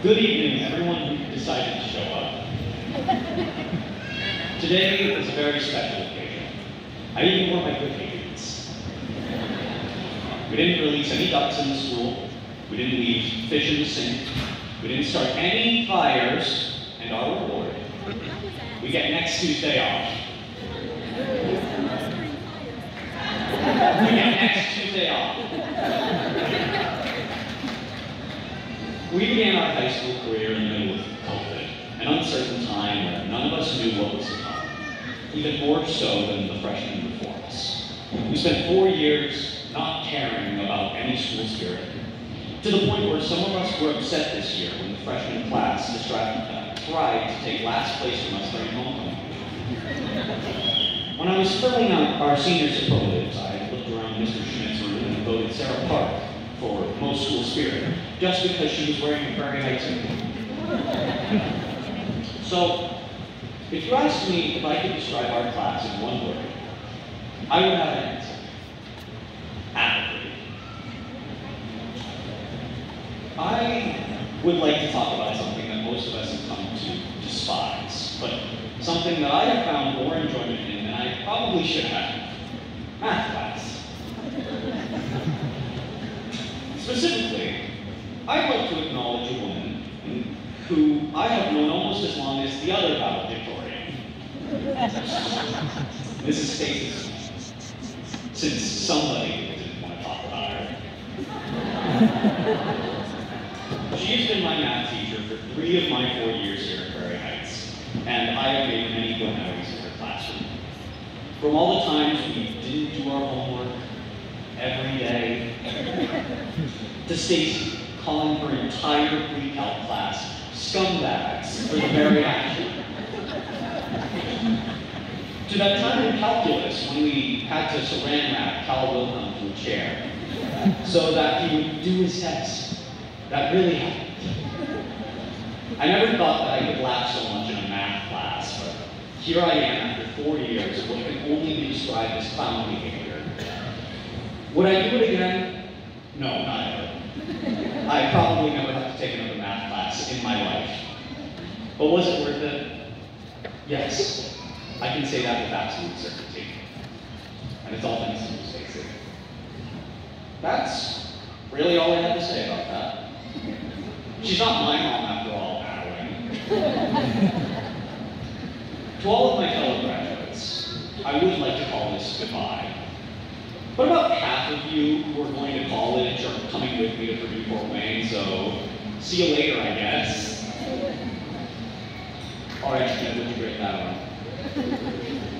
Good evening, everyone who decided to show up. Today is a very special occasion. I even wore my good boots. We didn't release any ducks in the school. We didn't leave fish in the sink. We didn't start any fires, and our reward, we get next Tuesday off. We get next Tuesday off. We began our high school career in the middle of COVID, an uncertain time where none of us knew what was to come, even more so than the freshmen before us. We spent four years not caring about any school spirit, to the point where some of us were upset this year when the freshman class uh, tried to take last place from us during homecoming. When I was filling out our senior superlatives, I looked around Mr. Schmidt's room and voted Sarah Park for most school spirit, just because she was wearing a Prairie Heights So, if you asked me if I could describe our class in one word, I would have an answer. Apathy. I would like to talk about something that most of us have come to despise, but something that I have found more enjoyment in than I probably should have. Math class. Specifically, I'd like to acknowledge a woman who I have known almost as long as the other valedictorian. Mrs. Stacy. Since somebody didn't want to talk about her. she has been my math teacher for three of my four years here at Prairie Heights, and I have made many good memories in her classroom. From all the times we didn't do our homework every day, to Stacy calling her entire pre-calc class scumbags for the very action. to that time in calculus when we had to saran wrap Cal Wilhelm to a chair so that he would do his test. That really happened. I never thought that I could laugh so much in a math class, but here I am after four years of what can only be described as clown behavior. Would I do it again? No. I probably never have to take another math class in my life. But was it worth it? Yes. I can say that with absolute certainty. And it's all thanks to you. That's really all I have to say about that. She's not my mom after all, Adeline. to all of my fellow graduates, I would like to call this goodbye. What about half of you who are going to college or coming with me to Purdue Fort Wayne, so see you later, I guess. All right, Schmidt, would you break that one?